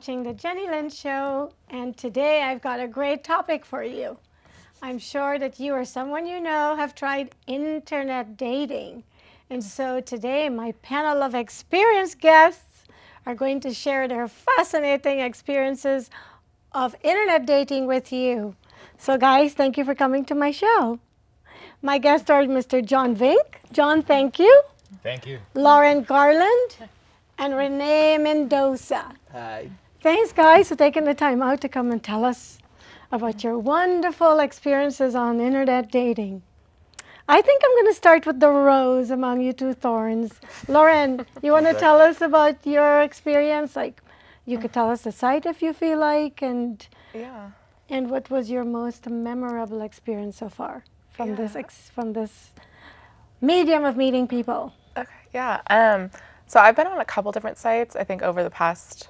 watching the Jennylyn Show, and today I've got a great topic for you. I'm sure that you or someone you know have tried internet dating. And so today, my panel of experienced guests are going to share their fascinating experiences of internet dating with you. So, guys, thank you for coming to my show. My guests are Mr. John Vink. John, thank you. Thank you. Lauren Garland and René Mendoza. Hi. Thanks, guys, for taking the time out to come and tell us about your wonderful experiences on internet dating. I think I'm going to start with the rose among you two thorns. Lauren, you want to tell us about your experience? Like, you could tell us the site if you feel like, and Yeah. and what was your most memorable experience so far from this ex- from this medium of meeting people? Okay. Yeah. Um, so I've been on a couple different sites. I think over the past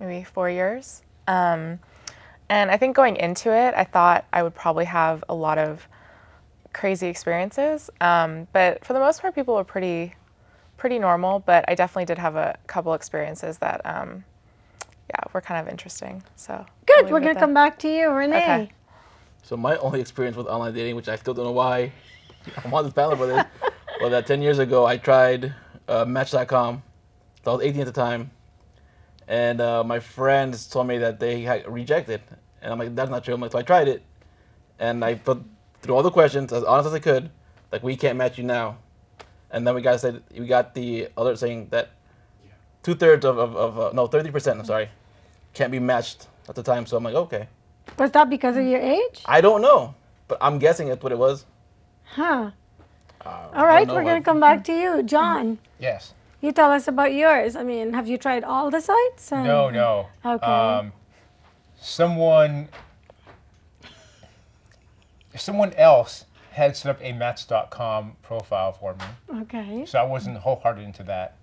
maybe four years. Um, and I think going into it, I thought I would probably have a lot of crazy experiences. Um, but for the most part, people were pretty, pretty normal. But I definitely did have a couple experiences that, um, yeah, were kind of interesting. So Good. We're going at to come back to you, René. Okay. So my only experience with online dating, which I still don't know why I'm on this panel for this, was that 10 years ago I tried uh, Match.com. So I was 18 at the time, and uh, my friends told me that they had rejected, and I'm like, that's not true. I'm like, so I tried it, and I put through all the questions as honest as I could, like we can't match you now, and then we got said we got the alert saying that two thirds of, of, of uh, no 30 percent I'm sorry, can't be matched at the time. So I'm like, okay. Was that because of your age? I don't know, but I'm guessing that's what it was. Huh. Uh, All right, we're going to come back to you. John, Yes. You tell us about yours. I mean, have you tried all the sites? Um, No, no. Okay. Um, someone, someone else had set up a Match.com profile for me, Okay. so I wasn't wholehearted into that.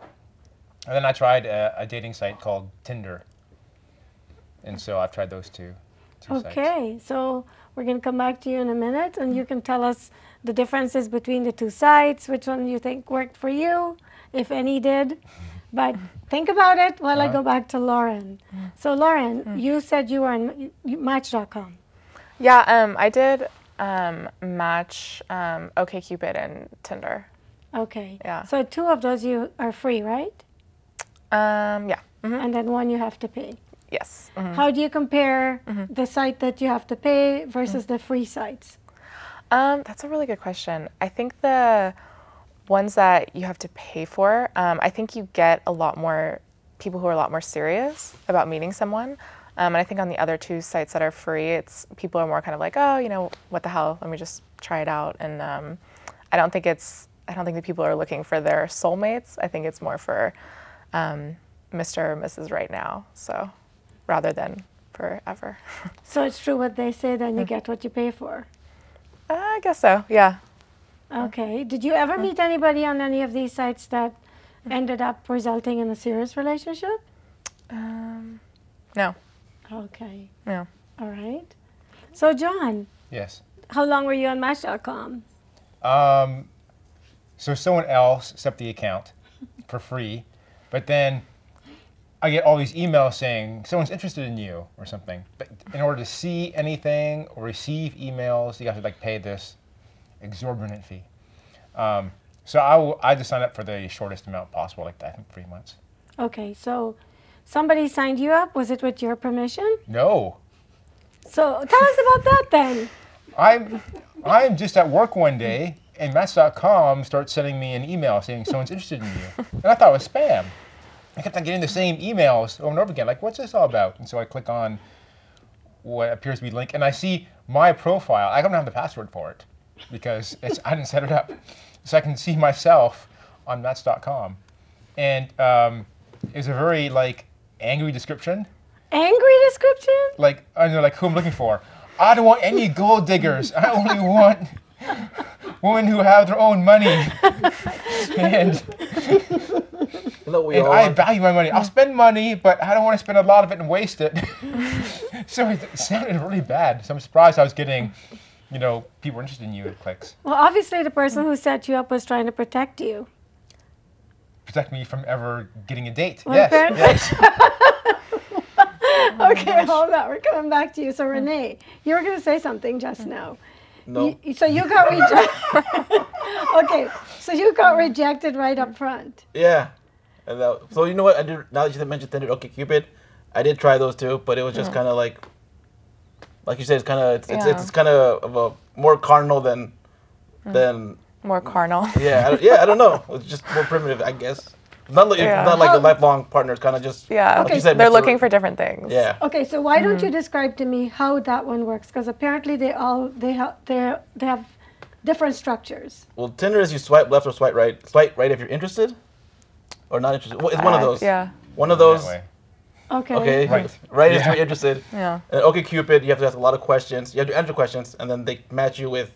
And then I tried a, a dating site called Tinder, and so I've tried those two. two sites. Okay, so we're going to come back to you in a minute and you can tell us the differences between the two sites, which one you think worked for you, if any did. But think about it while I go back to Lauren. So, Lauren, you said you were on Match.com. Yeah. Um, I did um, match um, OkCupid and Tinder. Okay. Yeah. So, two of those you are free, right? Um, yeah. mhm, And then one you have to pay. Yes. mhm. How do you compare Mm-hmm. the site that you have to pay versus the free sites? Um, that's a really good question. I think the ones that you have to pay for, um, I think you get a lot more people who are a lot more serious about meeting someone. Um, and I think on the other two sites that are free, it's people are more kind of like, oh, you know, what the hell? Let me just try it out. And um, I don't think it's, I don't think that people are looking for their soulmates. I think it's more for um, Mr. or Mrs. right now. So rather than forever. So, it's true what they say, then you Mm-hmm. get what you pay for. Uh, I guess so. Yeah. Okay. Did you ever meet anybody on any of these sites that ended up resulting in a serious relationship? Um, no. Okay. No. All right. So, John, Yes. how long were you on Match.com? Um, so someone else set up the account for free, but then I get all these emails saying someone's interested in you or something. But in order to see anything or receive emails, you have to like pay this exorbitant fee. Um, so I, will, I just signed up for the shortest amount possible, like I think three months. Okay. So, somebody signed you up. Was it with your permission? No, So, tell us about that then. I'm I'm just at work one day and Match.com starts sending me an email saying someone's interested in you, and I thought it was spam. I kept on getting the same emails over and over again. Like, what's this all about? And so I click on what appears to be link, and I see my profile. I don't have the password for it because it's I didn't set it up, so I can see myself on Match.com, and um, it's a very like angry description Angry description? like I know like who I'm looking for. I don't want any gold diggers. I only want women who have their own money. and You know, we and all I value my money. I'll mm. spend money, but I don't want to spend a lot of it and waste it. so it sounded really bad. So I'm surprised I was getting, you know, people interested in you at clicks. Well, obviously, the person who set you up was trying to protect you. Protect me from ever getting a date. Well, yes, fair- yes. Okay, hold on. We're coming back to you. So René, you were going to say something just now. No. You- so you got rejected. okay, so you got rejected right up front. Yeah. And that, so you know what? I did. Now that you mentioned Tinder, OkCupid, I did try those too, but it was just hmm. kind of like, like you said, it's kind of it's, it's, Yeah. it's kind of of a more carnal than hmm. than More carnal. yeah I don't, yeah I don't know. It's just more primitive, I guess. Not like Yeah. not like a oh. lifelong partner. It's kind of just Yeah. like you said, They're Mr. looking for different things. yeah. Okay, so why don't hmm. you describe to me how that one works? Because apparently they all they have they they have different structures. Well, Tinder is you swipe left or swipe right. Swipe right if you're interested, or not interested. Well, it's one of those. Yeah. One of those. Okay. Okay. Right. Right if Yeah. you're interested. Yeah. And OkCupid, you have to ask a lot of questions. You have to answer questions, and then they match you with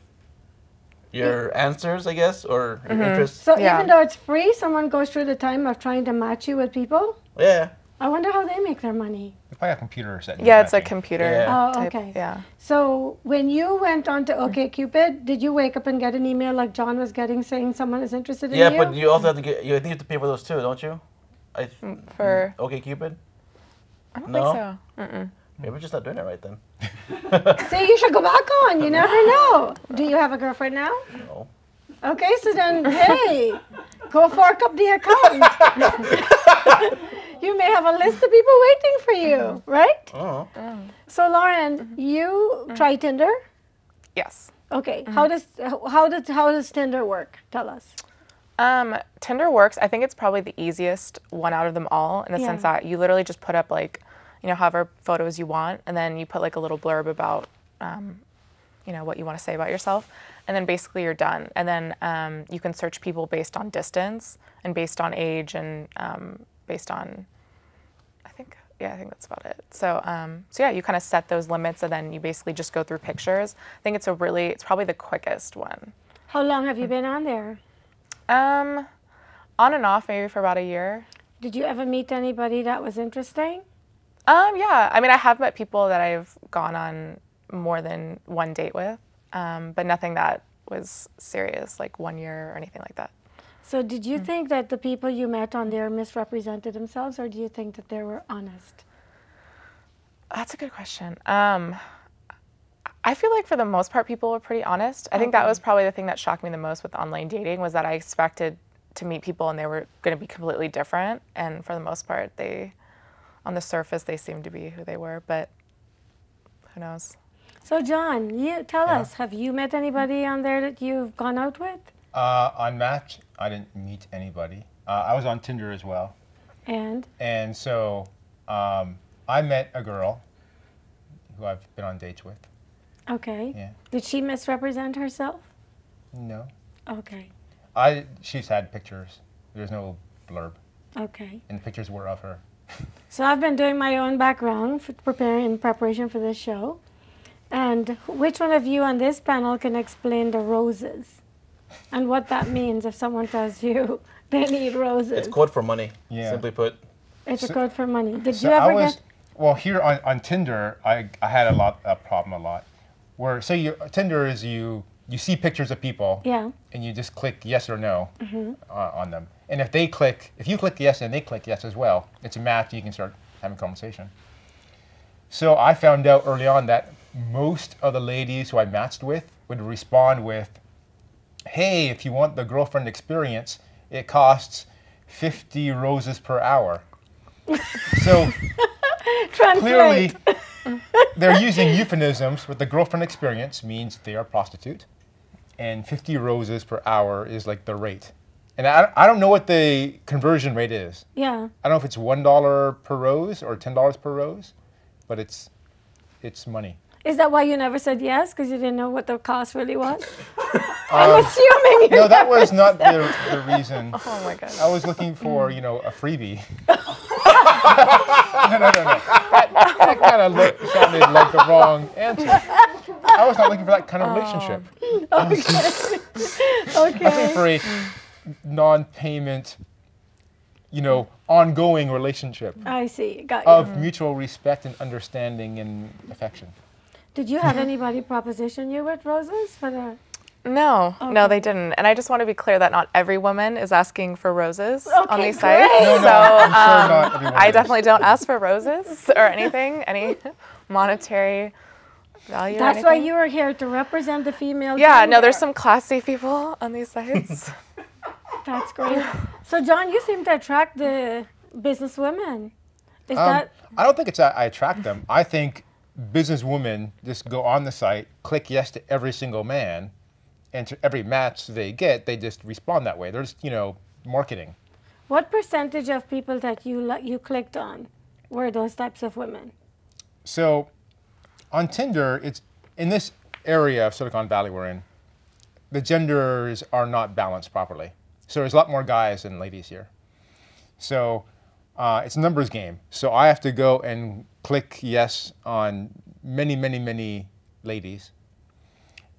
your answers, I guess, or your mm-hmm. interests. So Yeah. even though it's free, someone goes through the time of trying to match you with people. Yeah. I wonder how they make their money. It's probably a computer setting. Yeah, it's a computer. Yeah. Oh, type- okay. Yeah. So when you went on to OkCupid, did you wake up and get an email like John was getting saying someone is interested in Yeah, you? Yeah, but you also have to get. You I think you have to pay for those too, don't you? I. th- mm, For mm, OkCupid. I don't No? think so. Mm-mm. Maybe we're just not doing it right then. See, you should go back on. You never know. Do you have a girlfriend now? No. Okay, so then, hey, go fork up the account. you may have a list of people waiting for you, right? Oh. So, Lauren, you try Tinder. Yes. Okay, how does how does how does Tinder work? Tell us. Um, Tinder works. I think it's probably the easiest one out of them all in the sense that you literally just put up like, you know, however photos you want, and then you put like a little blurb about, um, you know, what you want to say about yourself, and then basically you're done. And then um, you can search people based on distance and based on age and um, based on, I think, yeah, I think that's about it. So, um, so yeah, you kind of set those limits, and then you basically just go through pictures. I think it's a really, it's probably the quickest one. How long have you been on there? Um, on and off, maybe for about a year. Did you ever meet anybody that was interesting? Um, yeah. I mean, I have met people that I've gone on more than one date with, um, but nothing that was serious, like one year or anything like that. So, did you think that the people you met on there misrepresented themselves, or do you think that they were honest? That's a good question. Um, I feel like for the most part, people were pretty honest. I think that was probably the thing that shocked me the most with online dating was that I expected to meet people and they were going to be completely different, and for the most part, they, on the surface, they seemed to be who they were, but who knows? So, John, you tell us: Have you met anybody on there that you've gone out with? Uh, on Match, I didn't meet anybody. Uh, I was on Tinder as well, And and so um, I met a girl who I've been on dates with. okay, Yeah. did she misrepresent herself? No, Okay, I. She's had pictures. There's no blurb, okay. and the pictures were of her. So I've been doing my own background for preparing in preparation for this show. And which one of you on this panel can explain the roses and what that means if someone tells you they need roses? It's code for money. Yeah. Simply put. It's a code for money. Did So you ever I was get? well here on, on Tinder. I, I had a lot a problem a lot, where say you Tinder is you you see pictures of people Yeah. and you just click yes or no uh, on them, and if they click if you click yes and they click yes as well, it's a match. You can start having conversation. So I found out early on that most of the ladies who I matched with would respond with, "Hey, if you want the girlfriend experience, it costs 50 roses per hour." so clearly they're using euphemisms but the girlfriend experience means they are prostitute and 50 roses per hour is like the rate and I, I don't know what the conversion rate is Yeah. i don't know if it's $1 per rose or $10 per rose but it's it's money Is that why you never said yes? Because you didn't know what the cost really was? I'm um, assuming you no that was not the, the reason Oh my god. i was looking for you know a freebie no no no no that, that kind of sounded like the wrong answer i was not looking for that kind of oh. relationship looking Okay. Looking for a non-payment, you know, ongoing relationship I see. Got you. of mm-hmm. mutual respect and understanding and affection. Did you have anybody proposition you with roses for the? No, no, they didn't. And I just want to be clear that not every woman is asking for roses on Okay, these sites. great. No, no, So I'm sure um, not everyone I definitely don't ask for roses or anything, any monetary value. or That's why you are here to represent the female. Yeah, no, there's some classy people on these sites. That's great. So, John, you seem to attract the business women. Is Um, that I don't think it's that I attract them. I think businesswomen just go on the site, click yes to every single man, and to every match they get, they just respond that way. There's, you know, marketing. what percentage of people that you you clicked on were those types of women? So on Tinder, it's in this area of Silicon Valley we're in, the genders are not balanced properly. So there's a lot more guys than ladies here. So uh, it's a numbers game. So I have to go and click yes on many, many, many ladies.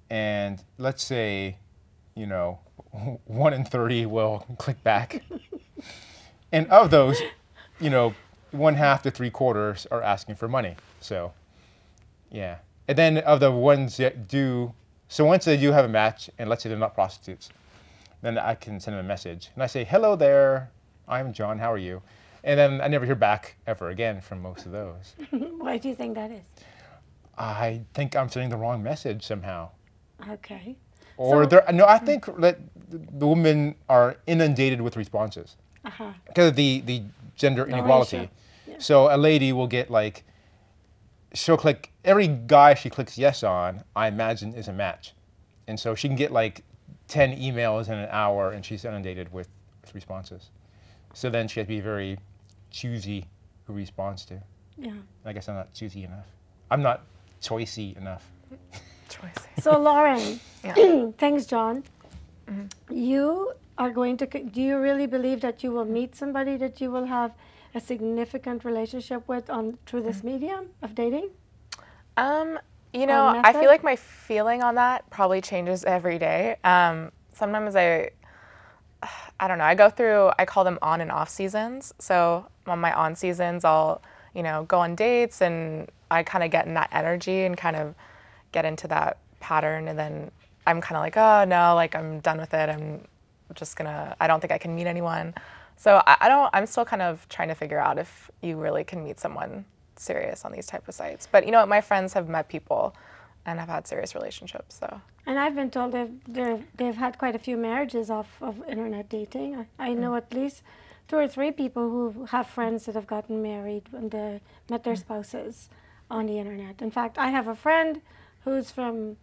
And let's say, you know, one in 30 will click back. and of those, you know, one half to three quarters are asking for money. So, yeah. And then of the ones that do, so once they do have a match, and let's say they're not prostitutes, then I can send them a message. And I say, hello there, I'm John, how are you? And then I never hear back ever again from most of those. Why do you think that is? I think I'm sending the wrong message somehow. Okay. Or So- they're, no, I think that the women are inundated with responses Uh-huh. because of the, the gender inequality. ratio. So a lady will get like, she'll click, every guy she clicks yes on, I imagine is a match. And so she can get like 10 emails in an hour and she's inundated with, with responses. So then she has to be very choosy who responds to. Yeah. I guess I'm not choosy enough. I'm not choicey enough. Choices. So, Lauren, Yeah. thanks, John. You are going to, do you really believe that you will meet somebody that you will have a significant relationship with on through this medium of dating? Um, you know, I feel like my feeling on that probably changes every day. Um, sometimes I, I don't know. I go through. I call them on and off seasons. So on my on seasons, I'll, you know, go on dates and I kind of get in that energy and kind of get into that pattern, and then I'm kind of like, oh no, like I'm done with it. I'm just gonna. I don't think I can meet anyone. So I, I don't. I'm still kind of trying to figure out if you really can meet someone serious on these type of sites. But you know, what, my friends have met people and have had serious relationships. So And I've been told they've, they've, they've had quite a few marriages off of internet dating. I, I know mm. at least two or three people who have friends that have gotten married when they met their mm. spouses on the internet. In fact, I have a friend who's from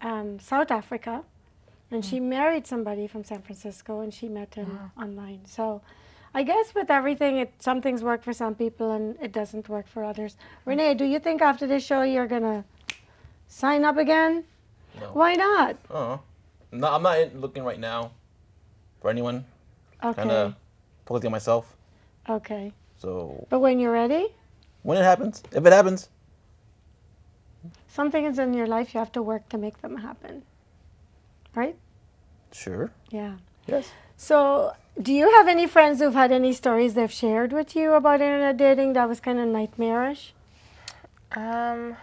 um, South Africa, and she mm. married somebody from San Francisco, and she met him online. So, I guess with everything, it some things work for some people and it doesn't work for others. René, do you think after this show you're gonna sign up again? No. Why not? Uh, no, I'm not in- looking right now for anyone. Okay. Kind of focusing on myself. Okay. So But when you're ready, when it happens, if it happens, some things in your life you have to work to make them happen. Right? sure. Yeah. Yes. So, do you have any friends who've had any stories they've shared with you about internet dating that was kind of nightmarish? Um,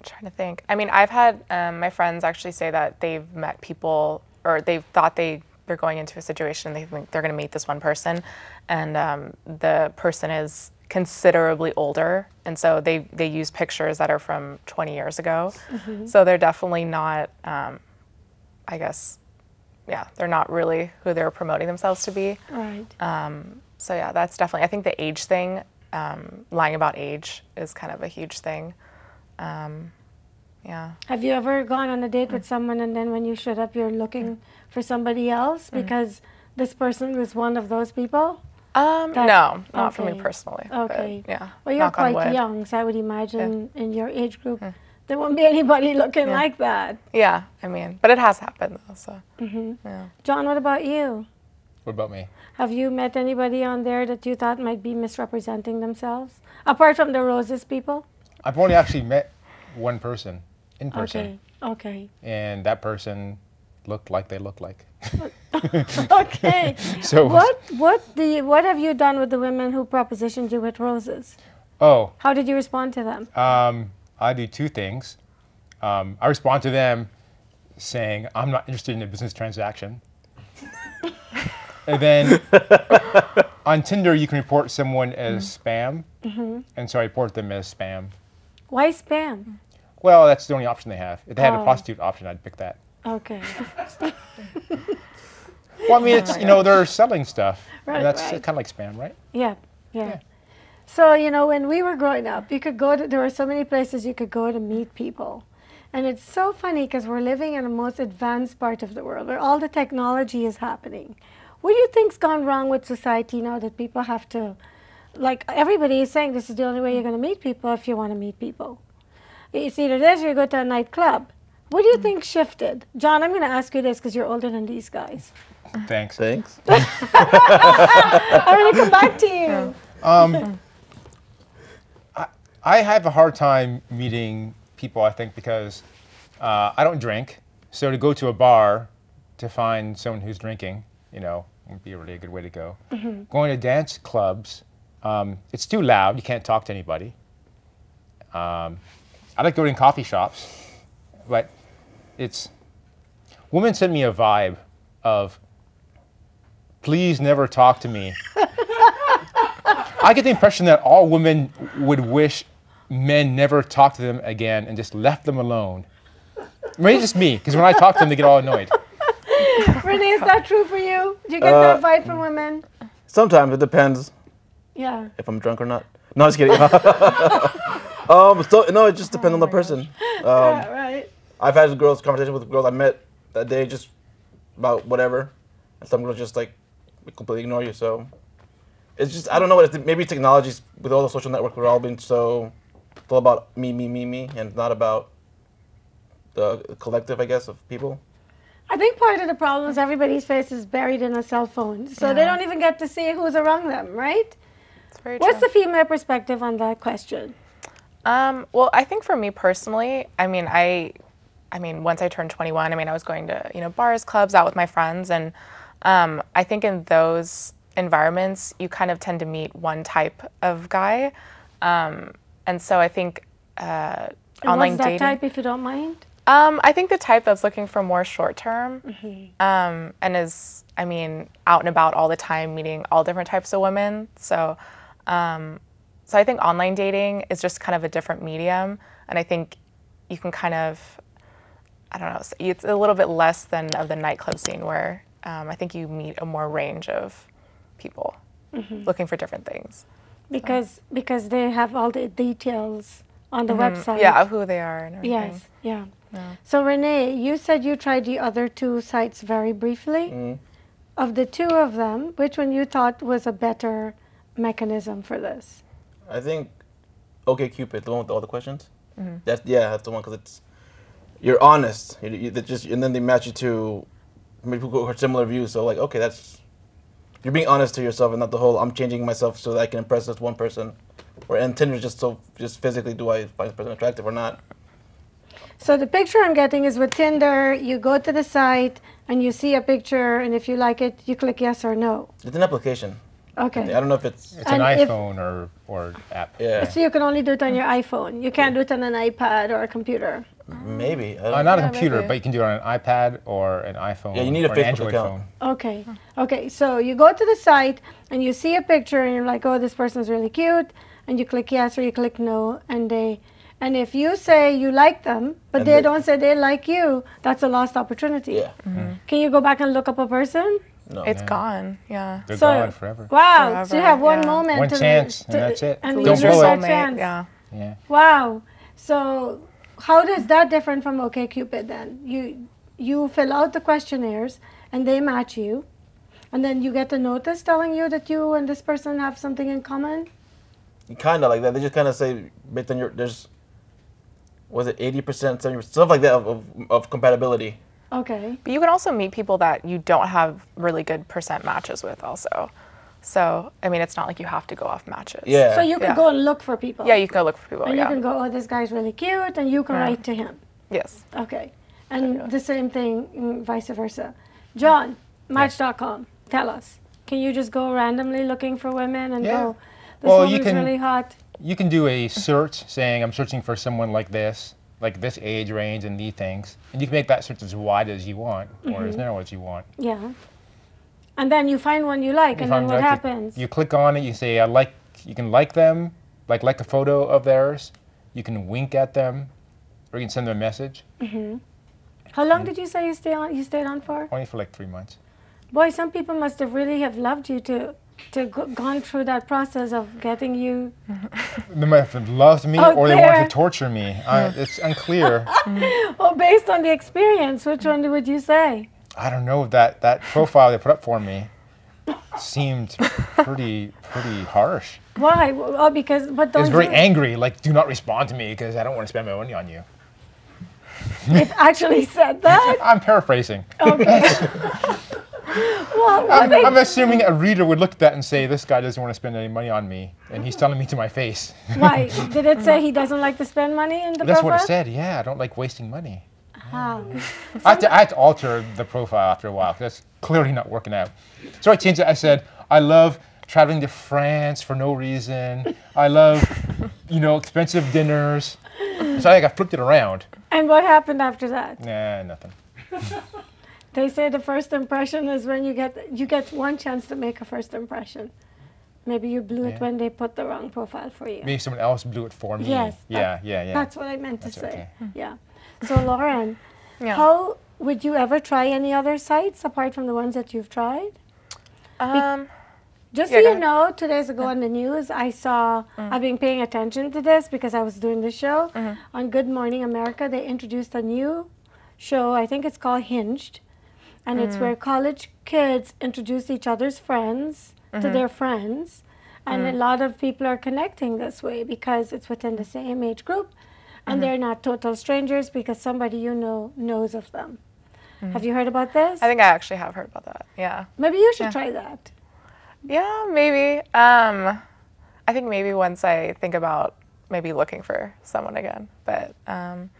I'm trying to think. I mean, I've had um, my friends actually say that they've met people or they've thought they they're going into a situation they think they're going to meet this one person, and um, the person is considerably older, and so they they use pictures that are from 20 years ago. So they're definitely not. Um, I guess, yeah, they're not really who they're promoting themselves to be. Right. Um, so yeah, that's definitely. I think the age thing, um, lying about age, is kind of a huge thing. Um, yeah. Have you ever gone on a date with someone and then when you showed up you're looking for somebody else because this person was one of those people? Um, That- no, not for me okay. personally. but Okay. yeah. Well, you're knock quite young, so I would imagine in your age group there won't be anybody looking like that. Yeah, I mean, but it has happened though. So Yeah. John, what about you? What about me? Have you met anybody on there that you thought might be misrepresenting themselves? Apart from the roses people? I've only actually met one person in person, Okay. Okay. and that person looked like they looked like. Okay. So what what do you, what have you done with the women who propositioned you with roses? Oh, How did you respond to them? um, I do two things. um, I respond to them saying I'm not interested in a business transaction. and then on Tinder, you can report someone as spam, and so I report them as spam. Why spam? Well, that's the only option they have. If they had Oh. a prostitute option, I'd pick that. Okay. Well, I mean, it's you know they're selling stuff. Right, and that's right. Uh, kind of like spam, right? Yeah, yeah. Yeah. So, you know, when we were growing up, you could go to, there were so many places you could go to meet people. And it's so funny because we're living in the most advanced part of the world where all the technology is happening. What do you think's gone wrong with society now that people have to, like, everybody is saying this is the only way you're going to meet people if you want to meet people. It's either this or you go to a nightclub. What do you think shifted? John, I'm going to ask you this because you're older than these guys. Thanks. Thanks. I'm going to come back to you. Um, I I have a hard time meeting people, I think, because uh, I don't drink. So to go to a bar to find someone who's drinking, you know, would be really a good way to go. Going to dance clubs, um, it's too loud. You can't talk to anybody. Um, I like going to coffee shops, but it's. Women send me a vibe of, please never talk to me. I get the impression that all women would wish men never talked to them again and just left them alone. Maybe just me, because when I talk to them, they get all annoyed. René, is that true for you? Do you get Uh, that vibe from women? Sometimes it depends Yeah. if I'm drunk or not. No, I'm just kidding. um, so, no, it just depends on the person. Um, yeah, right. I've had girls conversation with girls I met that day just about whatever, and some girls just like completely ignore you. So it's just I don't know what it's, maybe technologies with all the social networks we're all been so it's all about me me me me and not about the collective I guess of people. I think part of the problem is everybody's face is buried in a cell phone, so they don't even get to see who's around them, right? Very What's true. the female perspective on that question? Um, well, I think for me personally, I mean, I, I mean, once I turned 21, I mean, I was going to you know bars, clubs, out with my friends, and um, I think in those environments, you kind of tend to meet one type of guy, um, and so I think uh, online what's that dating. type, if you don't mind? Um, I think the type that's looking for more short term um, and is, I mean, out and about all the time, meeting all different types of women. So, um, so I think online dating is just kind of a different medium, and I think you can kind of, I don't know, it's a little bit less than of the nightclub scene where um, I think you meet a more range of people looking for different things. Because because they have all the details on the website. Mm-hmm. Yeah, of who they are and everything. Yes. Yeah. So René, you said you tried the other two sites very briefly. Mm. Of the two of them, which one you thought was a better mechanism for this? I think OkCupid, the one with all the questions. Mm-hmm. That's yeah, that's the one because it's you're honest. You, you, just and then they match you to people who have similar views. So like, okay, that's you're being honest to yourself and not the whole I'm changing myself so that I can impress this one person. Or and Tinder is just so just physically do I find this person attractive or not? So the picture I'm getting is with Tinder. You go to the site and you see a picture, and if you like it, you click yes or no. It's an application. Okay. I don't know if it's It's an And if- iPhone or, or app. yeah So you can only do it on your iPhone. You can't do it on an iPad or a computer. maybe. Don't Uh, not a Yeah, computer, maybe. but you can do it on an iPad or an iPhone Yeah, you need a or an Facebook Android account. phone. Okay. Okay. So you go to the site and you see a picture and you're like, oh, this person's really cute, and you click yes or you click no, and they, and if you say you like them, but they, they- don't say they like you, that's a lost opportunity. yeah. Can you go back and look up a person? No. It's gone. Yeah. They're So- gone forever. Wow. so you have one yeah. moment. One to, chance, and that's it. And Don't you Lose your blow it. chance. Yeah. Yeah. Wow. So how does that different from OkCupid then? You you fill out the questionnaires and they match you, and then you get a notice telling you that you and this person have something in common. kind of like that. They just kind of say based on your there's was it eighty percent, seventy percent, stuff like that of, of, of compatibility. Okay. But you can also meet people that you don't have really good percent matches with also. So, I mean, it's not like you have to go off matches. Yeah. So you can Yeah. go and look for people. Yeah, you can go look for people. and yeah. you can go, oh, this guy's really cute, and you can Yeah. write to him. Yes. Okay. And the same thing, mm, vice versa. John, Match.com. Tell us. Can you just go randomly looking for women and Yeah. go, this Well, you woman's can- really hot? You can do a search saying I'm searching for someone like this, like this age range and these things, and you can make that search as wide as you want or Mm-hmm. as narrow as you want. Yeah. And then you find one you like, You and then what like- happens? You, click on it. You say I like. You can like them, like like a photo of theirs. You can wink at them, or you can send them a message. How long did you say you stay on? You stayed on for? Only for like three months. Boy, some people must have really have loved you to to go, gone through that process of getting you. They might have loved me, or they want to torture me. I, it's unclear. Well, based on the experience, which one would you say? I don't know that that profile they put up for me seemed pretty pretty harsh. Why? Oh, because but It don't was very angry. Like, do not respond to me because I don't want to spend my money on you. it actually said that. I'm paraphrasing. Okay. Well, I'm, I'm assuming a reader would look at that and say, "This guy doesn't want to spend any money on me," and he's telling me to my face. why did it say he doesn't like to spend money in the That's what it said. Yeah, I don't like wasting money. Ah. I had, to, I had to alter the profile after a while. 'cause That's clearly not working out. So I changed it. I said, "I love traveling to France for no reason. I love, you know, expensive dinners." So I think I flipped it around. And what happened after that? Nah, nothing. They say the first impression is when you get you get one chance to make a first impression. Maybe you blew it when they put the wrong profile for you. Maybe someone else blew it for me. Yes, Yeah, yeah, yeah. That's what I meant to That's say. okay. Hmm. Yeah. So Lauren, Yeah. how would you ever try any other sites apart from the ones that you've tried? Um, Just Yeah, so you ahead. know, two days ago on the news, I saw, mm-hmm. I've been paying attention to this because I was doing the show. Mm-hmm. On Good Morning America, they introduced a new show, I think it's called Hinged. And it's mm. where college kids introduce each other's friends to mm-hmm. their friends. And a mm. lot of people are connecting this way because it's within the same age group. And mm-hmm. they're not total strangers because somebody you know knows of them. Mm. Have you heard about this? I think I actually have heard about that. Yeah. Maybe you should Yeah. try that. Yeah, maybe. Um, I think maybe once I think about maybe looking for someone again. But um,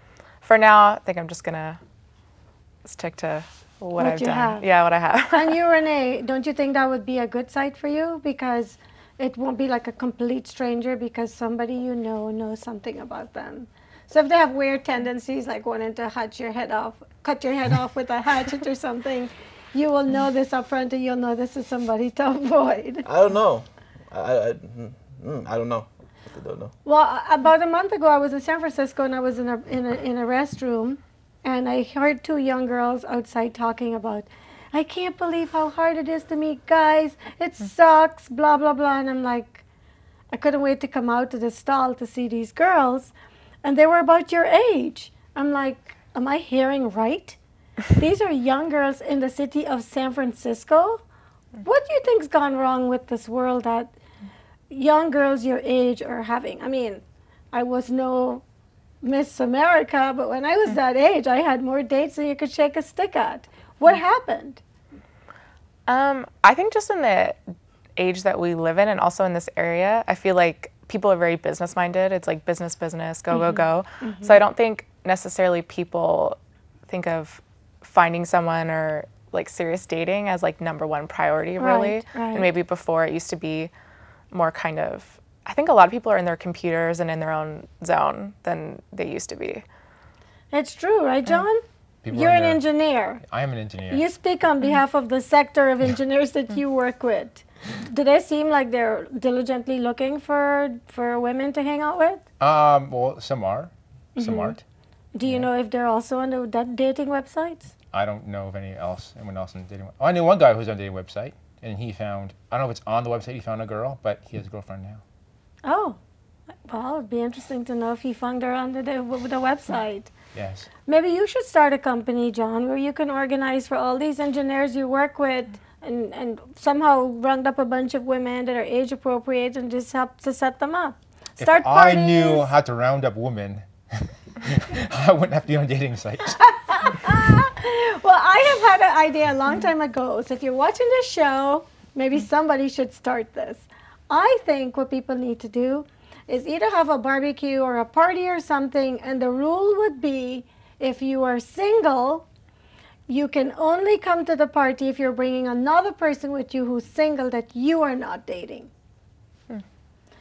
for now, I think I'm just gonna stick to what, What I've you done. have. Yeah, what I have. And you, René, don't you think that would be a good site for you? Because it won't be like a complete stranger because somebody you know knows something about them. So if they have weird tendencies, like wanting to hatch your head off, cut your head off with a hatchet or something, you will know this up front and you'll know this is somebody to avoid. I don't know. I, I, mm, mm, I don't know. I don't know. Well, about a month ago, I was in San Francisco and I was in a, in a, in a restroom and I heard two young girls outside talking about, I can't believe how hard it is to meet guys. It hmm. sucks, blah, blah, blah. And I'm like, I couldn't wait to come out to the stall to see these girls. And they were about your age. I'm like, am I hearing right? These are young girls in the city of San Francisco. What do you think's gone wrong with this world that young girls your age are having? I mean, I was no Miss America, but when I was mm. that age, I had more dates than you could shake a stick at. What mm. happened? Um, I think just in the age that we live in and also in this area, I feel like people are very business minded. It's like business, business, go, go, go. Mm-hmm. So I don't think necessarily people think of finding someone or like serious dating as like number one priority, really. Right, right. And maybe before it used to be more kind of, I think a lot of people are in their computers and in their own zone than they used to be. It's true, right, John? People You're an there. engineer. I am an engineer. You speak on behalf of the sector of engineers that you work with. Do they seem like they're diligently looking for for women to hang out with? Um, well, some are, Mm-hmm. some aren't. Do you know if they're also on the that dating websites? I don't know of any else, anyone else on the dating. Oh, I knew one guy who was on the dating website, and he found. I don't know if it's on the website. He found a girl, but he has a girlfriend now. Oh, well, it'd be interesting to know if he found her on the, the, the website. Yes. Maybe you should start a company, John, where you can organize for all these engineers you work with and, and somehow round up a bunch of women that are age appropriate and just help to set them up. Start if I knew how to round up women, I wouldn't have to be on dating sites. Well, I have had an idea a long time ago. So if you're watching this show, maybe somebody should start this. I think what people need to do is either have a barbecue or a party or something, and the rule would be if you are single, you can only come to the party if you're bringing another person with you who's single that you are not dating. Hmm.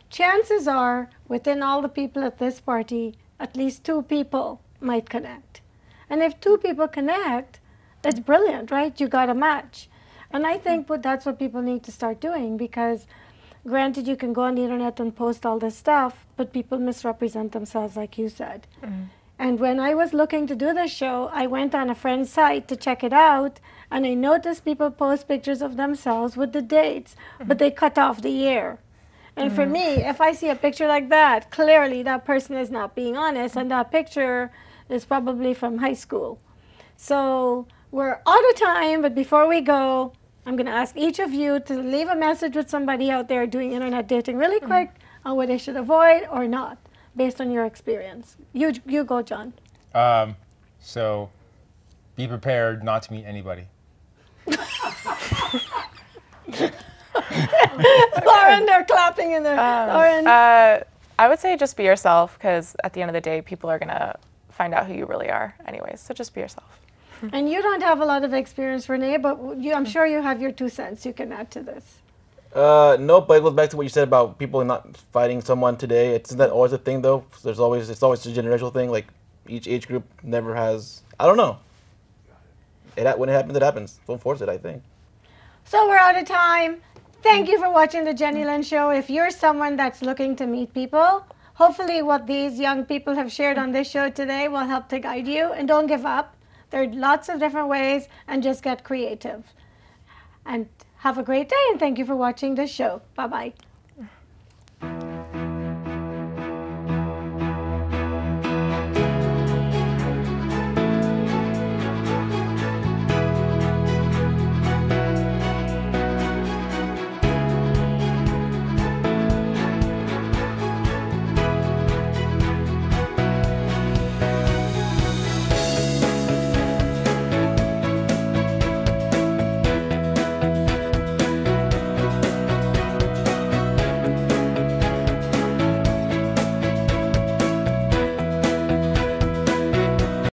Chances are, within all the people at this party, at least two people might connect. And if two people connect, that's brilliant, right? You got a match. And I hmm. think what that's what people need to start doing because granted you can go on the internet and post all this stuff, but people misrepresent themselves like you said. Mm-hmm. And when I was looking to do this show, I went on a friend's site to check it out, and I noticed people post pictures of themselves with the dates, but mm-hmm. they cut off the year. And for mm. me, if I see a picture like that, clearly that person is not being honest, and that picture is probably from high school. So we're out of time, but before we go, I'm going to ask each of you to leave a message with somebody out there doing internet dating really quick on what they should avoid or not, based on your experience. You, you go, John. Um, so be prepared not to meet anybody. Lauren, they're clapping in there. Lauren. Uh, I would say just be yourself because at the end of the day, people are gonna find out who you really are, anyways. So just be yourself. and you don't have a lot of experience, René, but you, I'm sure you have your two cents you can add to this. Uh, no, but it goes back to what you said about people not fighting someone today. It's not always a thing though. There's always it's always a generational thing. Like each age group never has. I don't know. It when it happens, it happens. Don't force it. I think. So we're out of time. Thank you for watching the Jennylyn Show. If you're someone that's looking to meet people, hopefully what these young people have shared on this show today will help to guide you. And don't give up. There are lots of different ways, and just get creative. And have a great day, and thank you for watching this show. Bye bye.